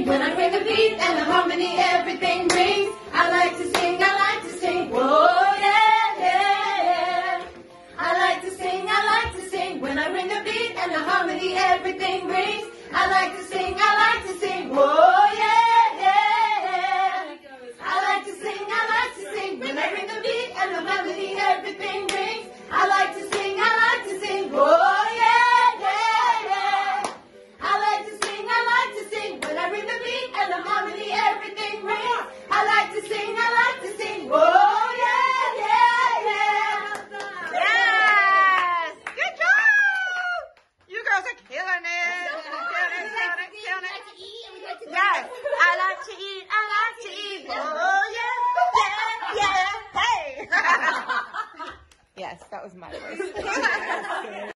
sing. When I hear the beat and the harmony, everything rings. I like to sing, I like to sing. Whoa, yeah, yeah. I like to sing, I like to sing. When I ring the beat and the harmony, everything rings. Yes, that was my voice.